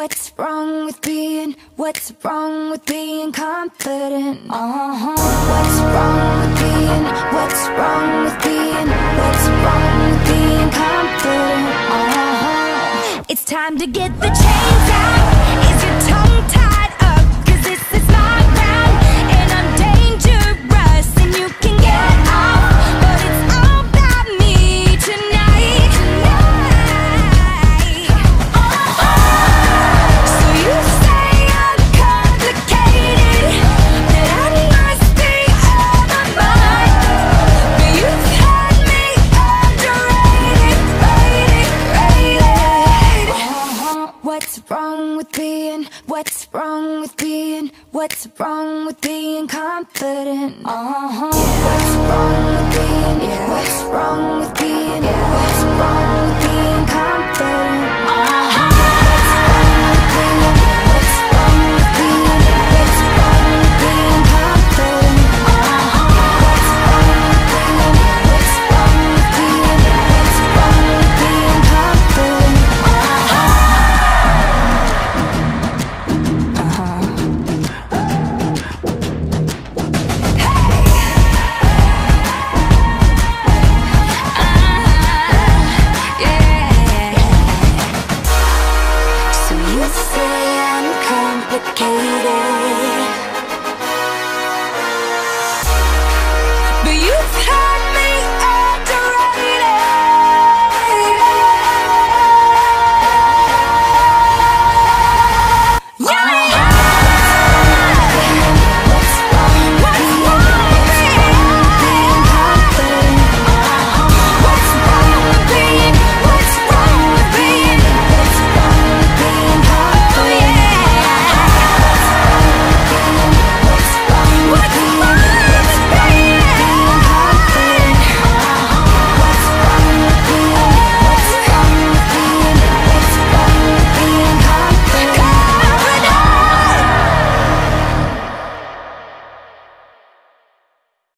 what's wrong with being, what's wrong with being confident? Uh-huh. What's wrong with being, what's wrong with being, what's wrong with being confident? Uh-huh. It's time to get the chains out. Is your tongue tied up? Cause this is my with being? What's wrong with being? What's wrong with being confident? Uh-huh. What's wrong